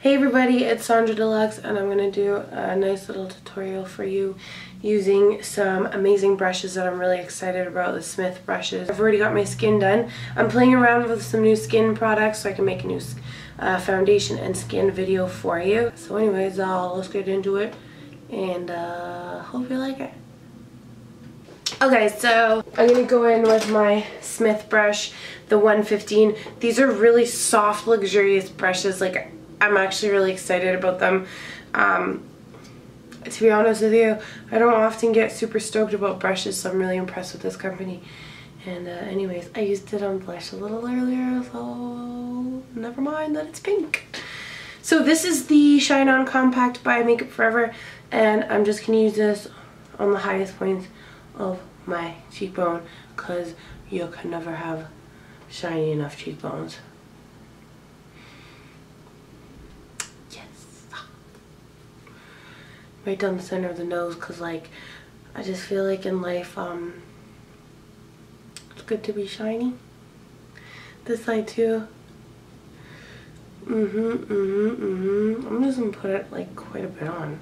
Hey everybody, it's Sonjdra Deluxe and I'm going to do a nice little tutorial for you using some amazing brushes that I'm really excited about, the Smith brushes. I've already got my skin done. I'm playing around with some new skin products so I can make a new uh, foundation and skin video for you. So anyways, uh, let's get into it and uh, hope you like it. Okay, so I'm going to go in with my Smith brush, the 115. These are really soft, luxurious brushes. Like, I'm actually really excited about them. Um, to be honest with you, I don't often get super stoked about brushes, so I'm really impressed with this company. And uh, anyways, I used it on blush a little earlier, so never mind that it's pink. So this is the Shine On Compact by Make Up For Ever, and I'm just going to use this on the highest points of my cheekbone, because you can never have shiny enough cheekbones. Right down the center of the nose because like I just feel like in life um it's good to be shiny. This side too. Mm-hmm mm-hmm mm-hmm. I'm just gonna put it like quite a bit on.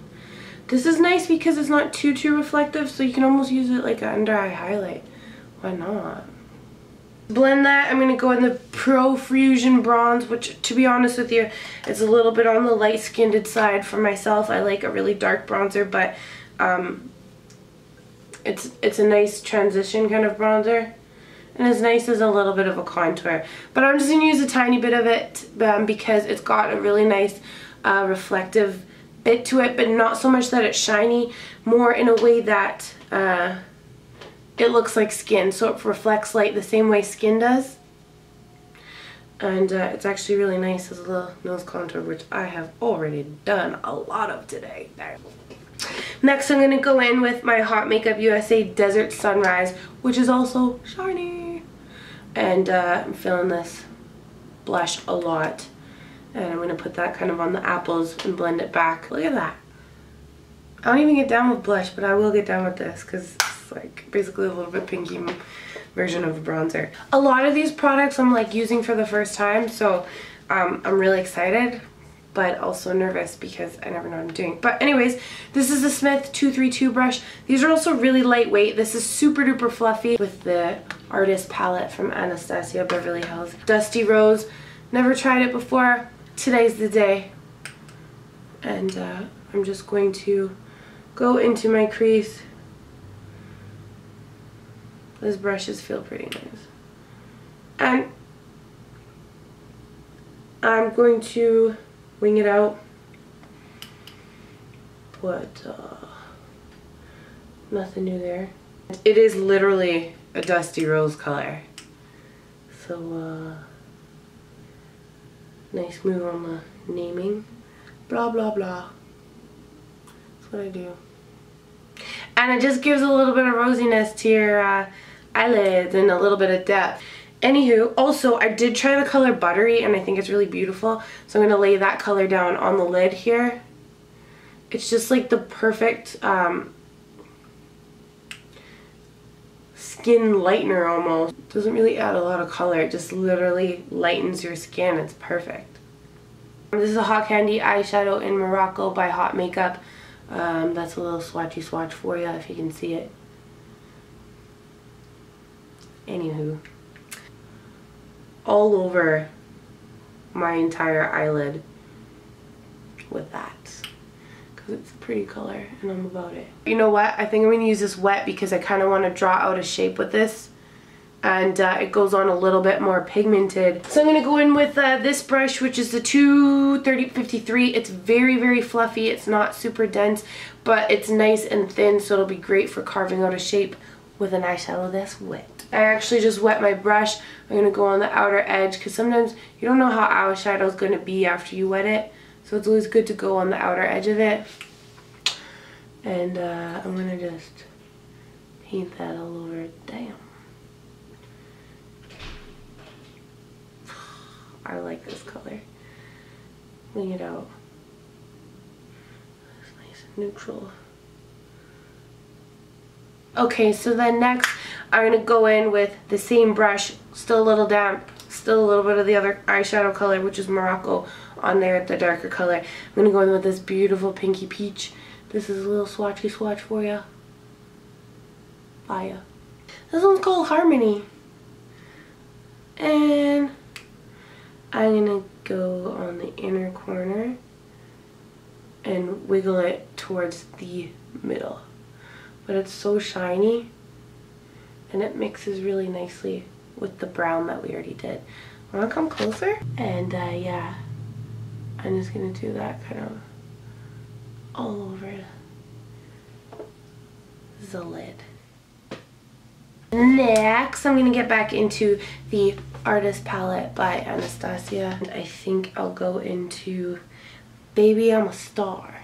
This is nice because it's not too too reflective so you can almost use it like an under eye highlight. Why not blend that I'm going to go in the Pro Fusion Bronze, which to be honest with you, it's a little bit on the light skinned side for myself. I like a really dark bronzer, but um, it's, it's a nice transition kind of bronzer. And as nice as a little bit of a contour. But I'm just going to use a tiny bit of it um, because it's got a really nice uh, reflective bit to it, but not so much that it's shiny, more in a way that... Uh, it looks like skin so it reflects light the same way skin does. And uh, it's actually really nice as a little nose contour which I have already done a lot of today. There. next I'm to go in with my Hot Makeup USA Desert Sunrise which is also shiny. And uh, I'm feeling this blush a lot. And I'm to put that kind of on the apples and blend it back. Look at that. I don't even get down with blush but I will get down with this because like basically a little bit pinky version of a bronzer. A lot of these products I'm like using for the first time so um, I'm really excited but also nervous because I never know what I'm doing. But anyways, this is the Smith 232 brush. These are also really lightweight. This is super duper fluffy with the artist palette from Anastasia Beverly Hills. Dusty Rose, never tried it before. Today's the day. And uh, I'm just going to go into my crease those brushes feel pretty nice. And I'm going to wing it out. But, uh, nothing new there. It is literally a dusty rose color. So, uh, nice move on the naming. Blah, blah, blah. That's what I do. And it just gives a little bit of rosiness to your, uh, eyelids and a little bit of depth. Anywho, also I did try the color Buttery and I think it's really beautiful. So I'm going to lay that color down on the lid here. It's just like the perfect um, skin lightener almost. Doesn't really add a lot of color. It just literally lightens your skin. It's perfect. This is a Hot Candy eyeshadow in Morocco by Hot Makeup. Um, that's a little swatchy swatch for you if you can see it. Anywho, all over my entire eyelid with that because it's a pretty color and I'm about it. You know what? I think I'm going to use this wet because I kind of want to draw out a shape with this and uh, it goes on a little bit more pigmented. So I'm going to go in with uh, this brush which is the 23053. It's very very fluffy. It's not super dense but it's nice and thin so it'll be great for carving out a shape with an eyeshadow that's wet. I actually just wet my brush. I'm going to go on the outer edge because sometimes you don't know how eyeshadow is going to be after you wet it. So it's always good to go on the outer edge of it. And uh, I'm going to just paint that all over. Damn. I like this color. Wing it out. It's nice and neutral. Okay, so then next I'm going to go in with the same brush, still a little damp, still a little bit of the other eyeshadow color, which is Morocco, on there the darker color. I'm going to go in with this beautiful pinky peach. This is a little swatchy swatch for you. Fire. This one's called Harmony. And I'm going to go on the inner corner and wiggle it towards the middle. But it's so shiny and it mixes really nicely with the brown that we already did. Wanna come closer? And uh, yeah, I'm just gonna do that kind of all over the lid. Next, I'm gonna get back into the Artist Palette by Anastasia. And I think I'll go into Baby I'm a Star.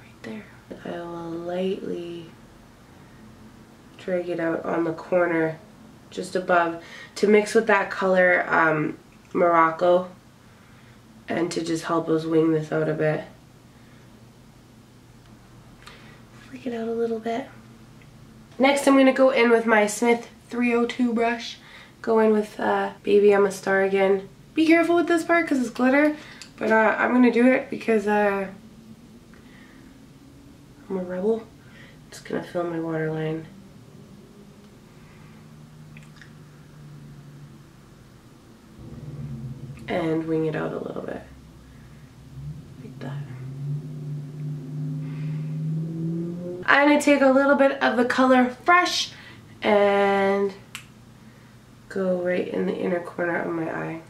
Right there. I will lightly drag it out on the corner just above to mix with that color um, Morocco and to just help us wing this out a bit. Flick it out a little bit. Next I'm going to go in with my Smith 302 brush. Go in with uh, Baby I'm a Star again. Be careful with this part because it's glitter, but uh, I'm going to do it because uh, I'm a rebel. Just going to fill my waterline. And wing it out a little bit. Like that. I'm going to take a little bit of the color Fresh and go right in the inner corner of my eye.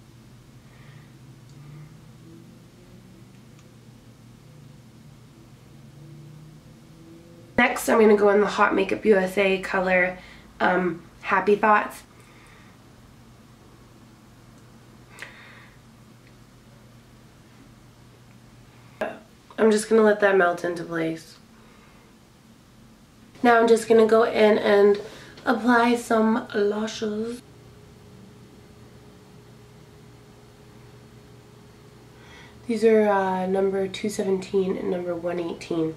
Next, I'm going to go in the Hot Makeup USA color um, Happy Thoughts. I'm just going to let that melt into place. Now I'm just going to go in and apply some lashes. These are uh, number 217 and number 118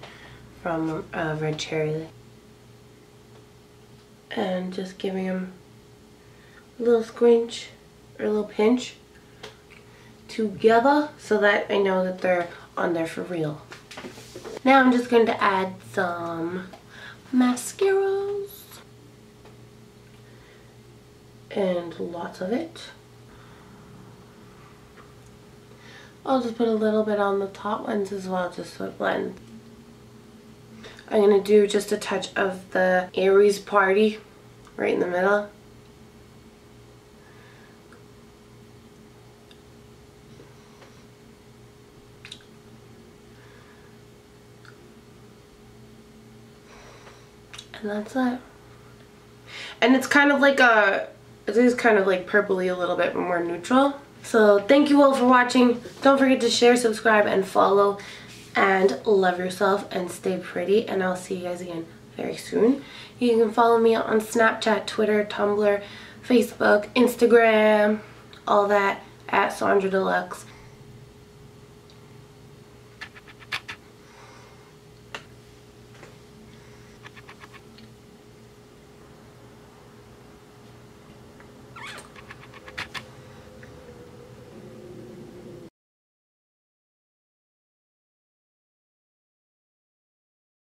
from uh, Red Cherry. And just giving them a little squinch or a little pinch together so that I know that they're on there for real. Now I'm just going to add some mascaras and lots of it. I'll just put a little bit on the top ones as well just so it blends. I'm going to do just a touch of the Airis Party right in the middle. And that's it. And it's kind of like a, it is kind of like purpley a little bit more neutral. So thank you all for watching. Don't forget to share, subscribe, and follow and love yourself and stay pretty and I'll see you guys again very soon. You can follow me on Snapchat, Twitter, Tumblr, Facebook, Instagram, all that at Sonjdra Deluxe.